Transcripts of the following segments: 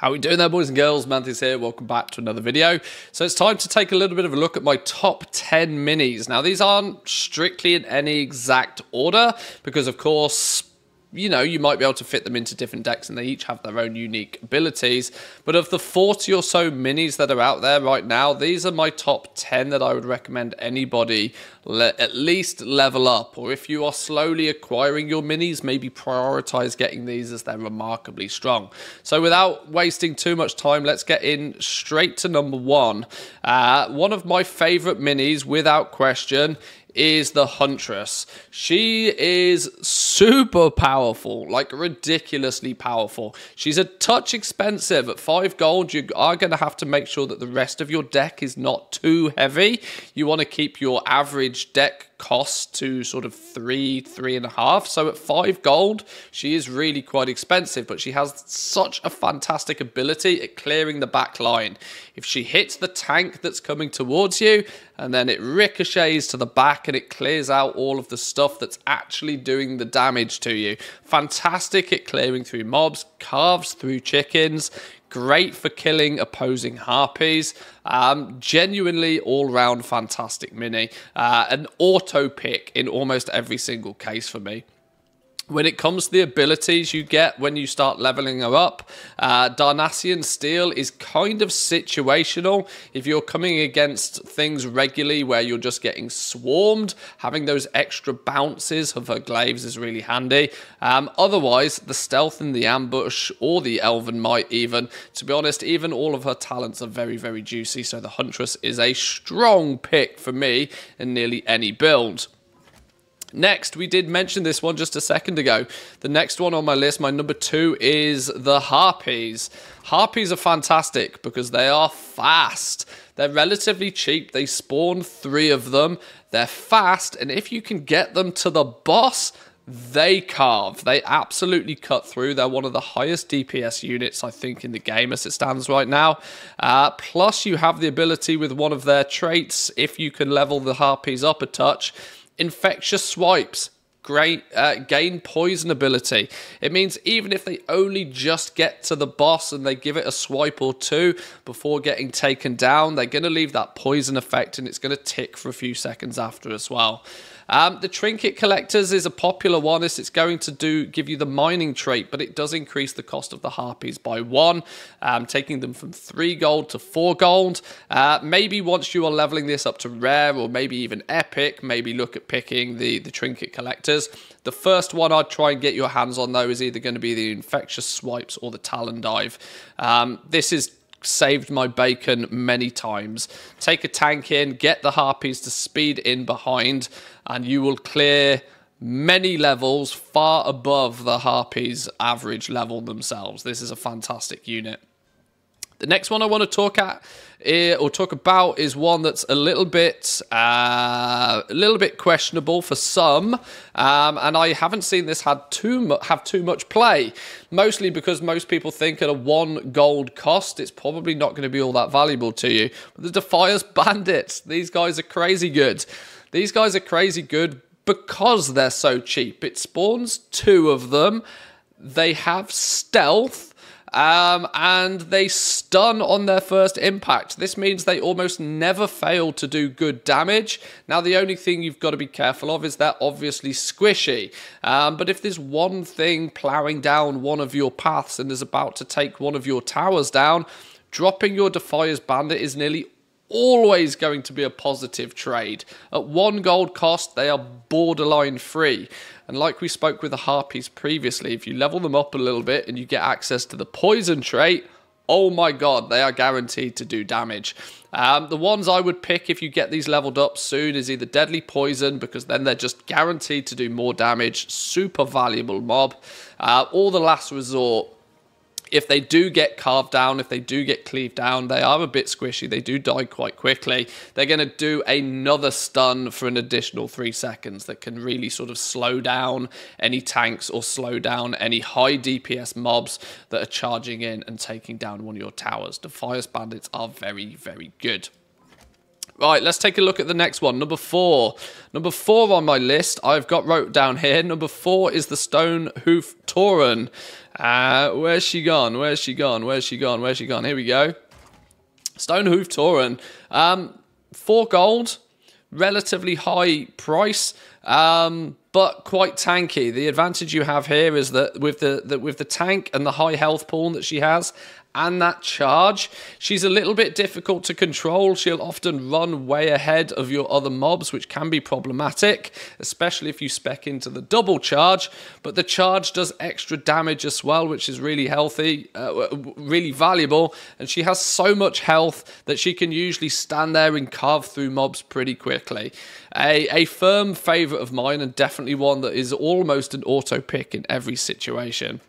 How we doing there, boys and girls? Manthieus here. Welcome back to another video. So it's time to take a little bit of a look at my top 10 minis. Now, these aren't strictly in any exact order because, of course, you know, you might be able to fit them into different decks and they each have their own unique abilities. But of the 40 or so minis that are out there right now, these are my top 10 that I would recommend anybody at least level up. Or if you are slowly acquiring your minis, maybe prioritize getting these as they're remarkably strong. So without wasting too much time, let's get in straight to number one. Uh, one of my favorite minis, without question, is the Huntress. She is super powerful, like ridiculously powerful. She's a touch expensive. At 5 gold, you are going to have to make sure that the rest of your deck is not too heavy. You want to keep your average deck cost to sort of three, three and a half. So at five gold, she is really quite expensive, but she has such a fantastic ability at clearing the back line. If she hits the tank that's coming towards you, and then it ricochets to the back and it clears out all of the stuff that's actually doing the damage to you. Fantastic at clearing through mobs, carves through chickens, Great for killing opposing harpies. Um, genuinely all round fantastic mini. Uh, an auto pick in almost every single case for me when it comes to the abilities you get when you start leveling her up, uh, Darnassian Steel is kind of situational. If you're coming against things regularly where you're just getting swarmed, having those extra bounces of her glaives is really handy. Um, otherwise, the stealth in the ambush or the Elven Might even, to be honest, even all of her talents are very, very juicy. So the Huntress is a strong pick for me in nearly any build. Next, we did mention this one just a second ago. The next one on my list, my number two, is the Harpies. Harpies are fantastic because they are fast. They're relatively cheap. They spawn three of them. They're fast, and if you can get them to the boss, they carve. They absolutely cut through. They're one of the highest DPS units, I think, in the game as it stands right now. Uh, plus, you have the ability with one of their traits, if you can level the Harpies up a touch, infectious swipes. Great, uh, gain poison ability. It means even if they only just get to the boss and they give it a swipe or two before getting taken down, they're going to leave that poison effect and it's going to tick for a few seconds after as well. Um, the trinket collectors is a popular one. It's going to do give you the mining trait, but it does increase the cost of the harpies by one, um, taking them from three gold to four gold. Uh, maybe once you are leveling this up to rare or maybe even epic, maybe look at picking the, the trinket collectors. The first one I'd try and get your hands on though is either going to be the infectious swipes or the talon dive. Um, this is saved my bacon many times. Take a tank in, get the harpies to speed in behind, and you will clear many levels far above the harpies average level themselves. This is a fantastic unit. The next one I want to talk at eh, or talk about is one that's a little bit uh, a little bit questionable for some, um, and I haven't seen this had too have too much play. Mostly because most people think at a one gold cost, it's probably not going to be all that valuable to you. But the Defias Bandits, these guys are crazy good. These guys are crazy good because they're so cheap. It spawns two of them. They have stealth um, and they stun on their first impact. This means they almost never fail to do good damage. Now, the only thing you've got to be careful of is they're obviously squishy. Um, but if there's one thing ploughing down one of your paths and is about to take one of your towers down, dropping your Defias Bandit is nearly always going to be a positive trade. At one gold cost, they are borderline free. And like we spoke with the Harpies previously, if you level them up a little bit and you get access to the poison trait, oh my god, they are guaranteed to do damage. Um, the ones I would pick if you get these leveled up soon is either Deadly Poison, because then they're just guaranteed to do more damage, super valuable mob, uh, or the Last Resort, if they do get carved down, if they do get cleaved down, they are a bit squishy. They do die quite quickly. They're going to do another stun for an additional three seconds that can really sort of slow down any tanks or slow down any high DPS mobs that are charging in and taking down one of your towers. Defias bandits are very, very good. Right, let's take a look at the next one. Number four. Number four on my list, I've got wrote down here. Number four is the Stone Hoof Tauren. Uh, where's she gone? Where's she gone? Where's she gone? Where's she gone? Here we go. Stonehoof Tauren. Um, four gold, relatively high price. Um, but quite tanky. The advantage you have here is that with the, the with the tank and the high health pool that she has, and that charge. She's a little bit difficult to control. She'll often run way ahead of your other mobs, which can be problematic, especially if you spec into the double charge. But the charge does extra damage as well, which is really healthy, uh, really valuable. And she has so much health that she can usually stand there and carve through mobs pretty quickly. A, a firm favourite of mine, and definitely one that is almost an auto pick in every situation.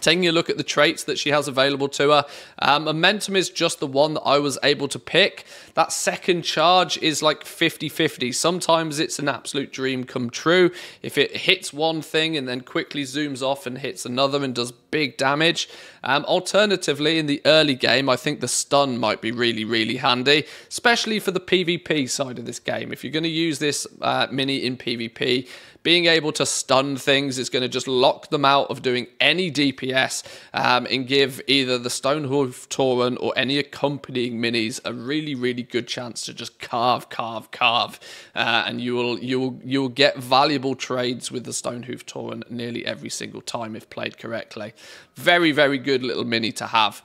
Taking a look at the traits that she has available to her, um, Momentum is just the one that I was able to pick. That second charge is like 50-50. Sometimes it's an absolute dream come true. If it hits one thing and then quickly zooms off and hits another and does big damage. Um, alternatively, in the early game, I think the stun might be really, really handy, especially for the PvP side of this game. If you're going to use this uh, mini in PvP, being able to stun things is going to just lock them out of doing any DPS um, and give either the Stonehoof Tauren or any accompanying minis a really, really good chance to just carve, carve, carve, uh, and you will you will you will get valuable trades with the Stonehoof Tauren nearly every single time if played correctly. Very, very good little mini to have.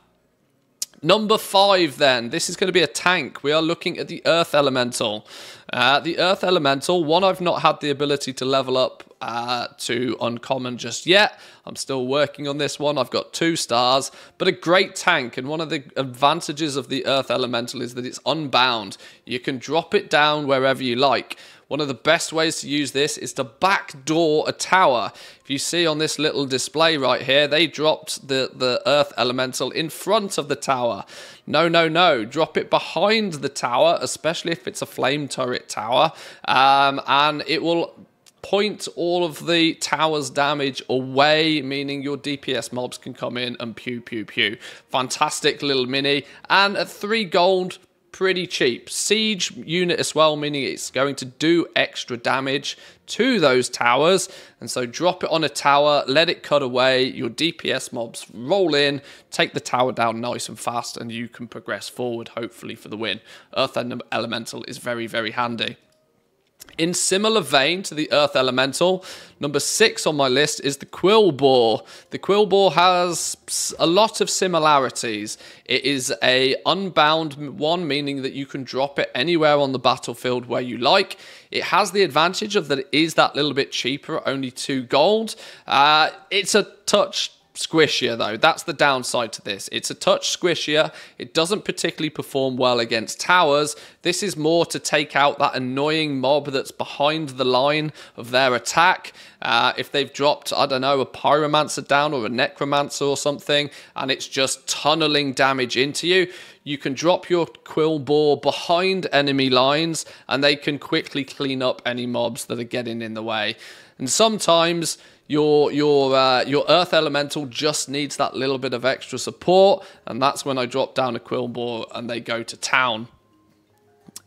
Number five, then. This is going to be a tank. We are looking at the Earth Elemental. Uh, the Earth Elemental, one I've not had the ability to level up uh, to Uncommon just yet. I'm still working on this one. I've got two stars, but a great tank. And one of the advantages of the Earth Elemental is that it's unbound. You can drop it down wherever you like. One of the best ways to use this is to backdoor a tower. If you see on this little display right here, they dropped the, the earth elemental in front of the tower. No, no, no. Drop it behind the tower, especially if it's a flame turret tower, um, and it will point all of the tower's damage away, meaning your DPS mobs can come in and pew, pew, pew. Fantastic little mini. And at three gold, pretty cheap. Siege unit as well, meaning it's going to do extra damage to those towers. And so drop it on a tower, let it cut away, your DPS mobs roll in, take the tower down nice and fast, and you can progress forward, hopefully, for the win. Earth Elemental is very, very handy. In similar vein to the Earth Elemental, number six on my list is the Quillboar. The Quillboar has a lot of similarities. It is a unbound one, meaning that you can drop it anywhere on the battlefield where you like. It has the advantage of that it is that little bit cheaper, only two gold. Uh, it's a touch squishier though. That's the downside to this. It's a touch squishier. It doesn't particularly perform well against towers. This is more to take out that annoying mob that's behind the line of their attack. Uh, if they've dropped, I don't know, a pyromancer down or a necromancer or something, and it's just tunneling damage into you, you can drop your quill quillboar behind enemy lines and they can quickly clean up any mobs that are getting in the way. And sometimes your your uh, your earth elemental just needs that little bit of extra support, and that's when I drop down a quill quillboar and they go to town.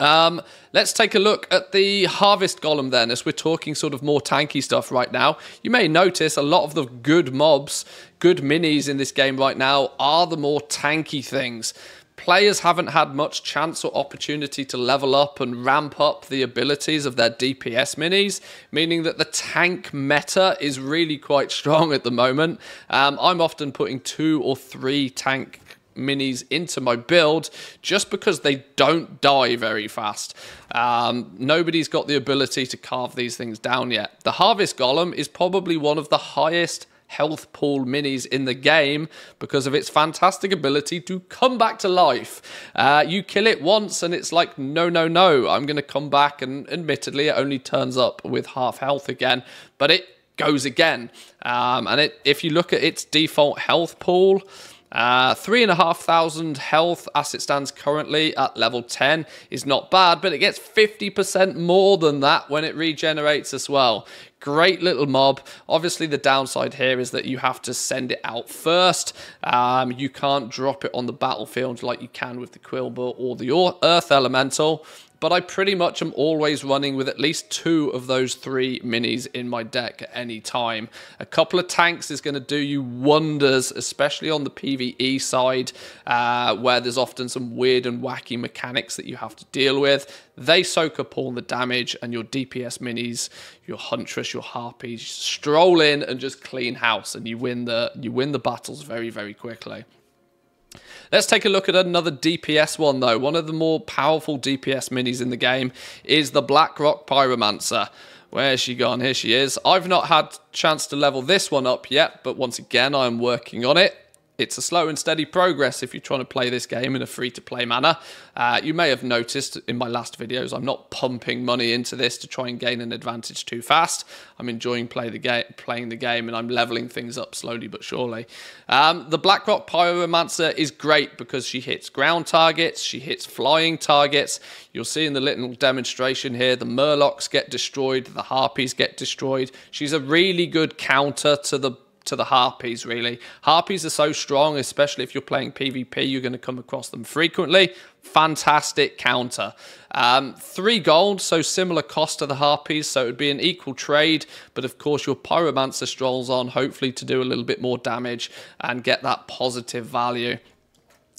Um, let's take a look at the harvest golem then, as we're talking sort of more tanky stuff right now. You may notice a lot of the good mobs, good minis in this game right now are the more tanky things players haven't had much chance or opportunity to level up and ramp up the abilities of their DPS minis, meaning that the tank meta is really quite strong at the moment. Um, I'm often putting two or three tank minis into my build just because they don't die very fast. Um, nobody's got the ability to carve these things down yet. The Harvest Golem is probably one of the highest health pool minis in the game because of its fantastic ability to come back to life. Uh, you kill it once and it's like, no, no, no, I'm going to come back. And admittedly, it only turns up with half health again, but it goes again. Um, and it, if you look at its default health pool, uh, three and a half thousand health as it stands currently at level 10 is not bad, but it gets 50% more than that when it regenerates as well. Great little mob. Obviously, the downside here is that you have to send it out first. Um, you can't drop it on the battlefield like you can with the Quillboar or the Earth Elemental but I pretty much am always running with at least two of those three minis in my deck at any time. A couple of tanks is going to do you wonders, especially on the PvE side, uh, where there's often some weird and wacky mechanics that you have to deal with. They soak up all the damage, and your DPS minis, your Huntress, your Harpies, stroll in and just clean house, and you win the you win the battles very very quickly. Let's take a look at another DPS one though. One of the more powerful DPS minis in the game is the Blackrock Pyromancer. Where's she gone? Here she is. I've not had chance to level this one up yet, but once again, I am working on it it's a slow and steady progress if you're trying to play this game in a free-to-play manner. Uh, you may have noticed in my last videos, I'm not pumping money into this to try and gain an advantage too fast. I'm enjoying play the game, playing the game, and I'm leveling things up slowly but surely. Um, the Blackrock Pyromancer is great because she hits ground targets, she hits flying targets. You'll see in the little demonstration here, the Murlocs get destroyed, the Harpies get destroyed. She's a really good counter to the to the Harpies, really. Harpies are so strong, especially if you're playing PvP, you're going to come across them frequently. Fantastic counter. Um, three gold, so similar cost to the Harpies, so it would be an equal trade, but of course your Pyromancer strolls on, hopefully to do a little bit more damage and get that positive value.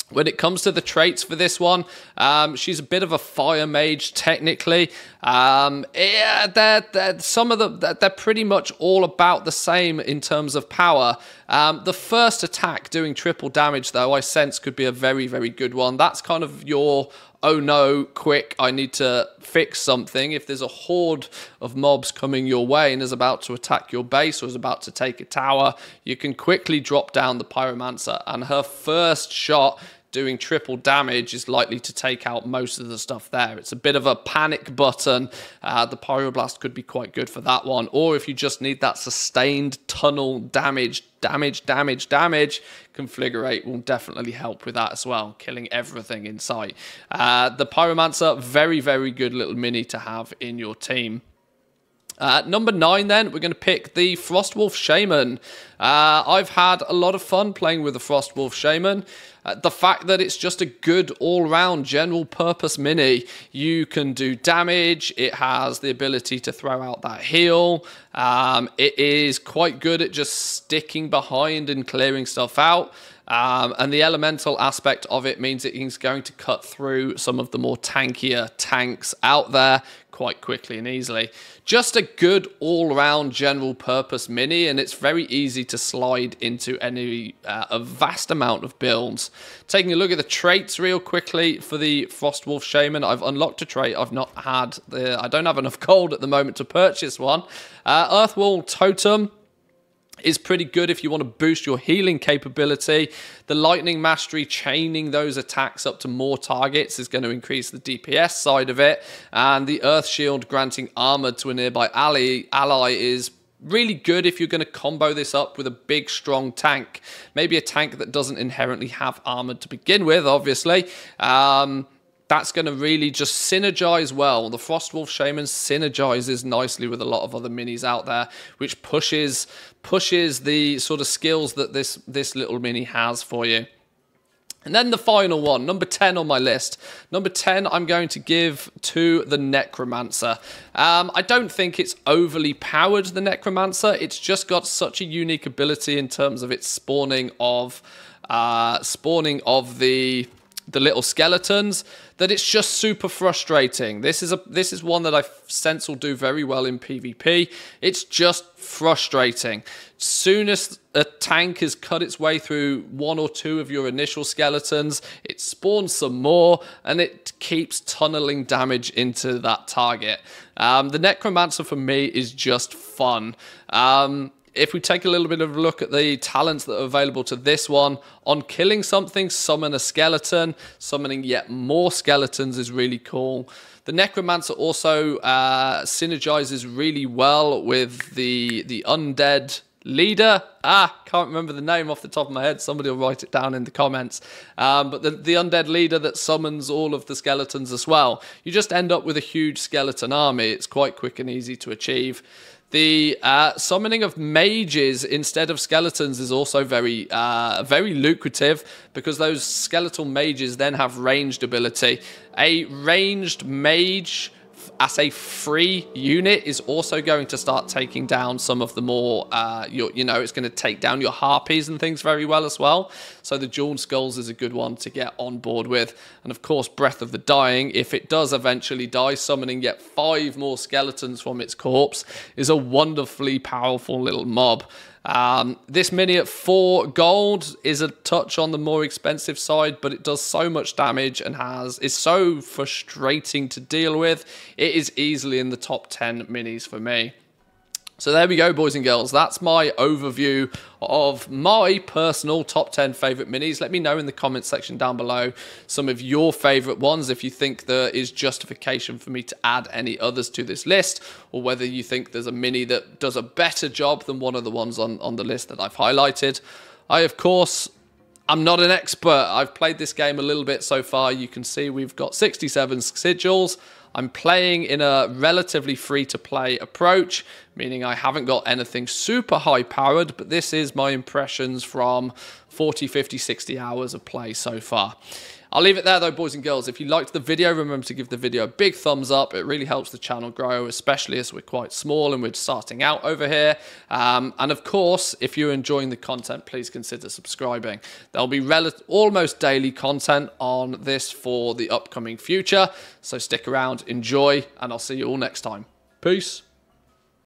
When it comes to the traits for this one, um, she's a bit of a fire mage technically. Um, yeah, they're, they're, some of the they're pretty much all about the same in terms of power. Um, the first attack doing triple damage, though, I sense could be a very very good one. That's kind of your oh no, quick, I need to fix something. If there's a horde of mobs coming your way and is about to attack your base or is about to take a tower, you can quickly drop down the Pyromancer. And her first shot doing triple damage is likely to take out most of the stuff there. It's a bit of a panic button. Uh, the Pyroblast could be quite good for that one. Or if you just need that sustained tunnel damage, damage, damage, damage, Conflagrate will definitely help with that as well, killing everything in sight. Uh, the Pyromancer, very, very good little mini to have in your team. Uh, number nine, then, we're going to pick the Frostwolf Shaman. Uh, I've had a lot of fun playing with the Frostwolf Shaman. Uh, the fact that it's just a good all-round general purpose mini. You can do damage. It has the ability to throw out that heal. Um, it is quite good at just sticking behind and clearing stuff out. Um, and the elemental aspect of it means it is going to cut through some of the more tankier tanks out there quite quickly and easily. Just a good all-round general purpose mini and it's very easy to slide into any uh, a vast amount of builds. Taking a look at the traits real quickly for the Frostwolf Shaman, I've unlocked a trait. I've not had the I don't have enough gold at the moment to purchase one. Uh, Earthwall Totem is pretty good if you want to boost your healing capability. The Lightning Mastery chaining those attacks up to more targets is going to increase the DPS side of it. And the Earth Shield granting armor to a nearby ally, ally is really good if you're going to combo this up with a big strong tank maybe a tank that doesn't inherently have armor to begin with obviously um, that's going to really just synergize well. The Frostwolf Shaman synergizes nicely with a lot of other minis out there, which pushes pushes the sort of skills that this this little mini has for you. And then the final one, number 10 on my list. Number 10, I'm going to give to the Necromancer. Um, I don't think it's overly powered, the Necromancer. It's just got such a unique ability in terms of its spawning of uh, spawning of the the little skeletons that it's just super frustrating. This is a this is one that I sense will do very well in PvP. It's just frustrating. Soon as a tank has cut its way through one or two of your initial skeletons, it spawns some more and it keeps tunneling damage into that target. Um, the Necromancer for me is just fun. Um, if we take a little bit of a look at the talents that are available to this one, on killing something, summon a skeleton, summoning yet more skeletons is really cool. The Necromancer also uh, synergizes really well with the, the undead leader. Ah, can't remember the name off the top of my head. Somebody will write it down in the comments. Um, but the, the undead leader that summons all of the skeletons as well. You just end up with a huge skeleton army. It's quite quick and easy to achieve. The uh, summoning of mages instead of skeletons is also very, uh, very lucrative because those skeletal mages then have ranged ability. A ranged mage as a free unit is also going to start taking down some of the more, uh, your, you know, it's going to take down your harpies and things very well as well. So the Jeweled Skulls is a good one to get on board with. And of course, Breath of the Dying, if it does eventually die, summoning yet five more skeletons from its corpse is a wonderfully powerful little mob. Um, this mini at four gold is a touch on the more expensive side, but it does so much damage and has is so frustrating to deal with. It is easily in the top 10 minis for me. So there we go, boys and girls. That's my overview of my personal top 10 favorite minis. Let me know in the comments section down below some of your favorite ones if you think there is justification for me to add any others to this list or whether you think there's a mini that does a better job than one of the ones on, on the list that I've highlighted. I, of course, I'm not an expert. I've played this game a little bit so far. You can see we've got 67 sigils. I'm playing in a relatively free to play approach, meaning I haven't got anything super high powered, but this is my impressions from 40, 50, 60 hours of play so far. I'll leave it there though, boys and girls. If you liked the video, remember to give the video a big thumbs up. It really helps the channel grow, especially as we're quite small and we're starting out over here. Um, and of course, if you're enjoying the content, please consider subscribing. There'll be almost daily content on this for the upcoming future. So stick around, enjoy, and I'll see you all next time. Peace.